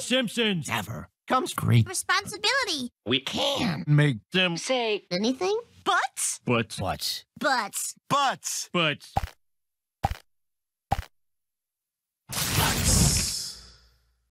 Simpsons. ever Comes great. Responsibility. We can. Make them Say Anything? buts, buts, What? buts, buts, buts.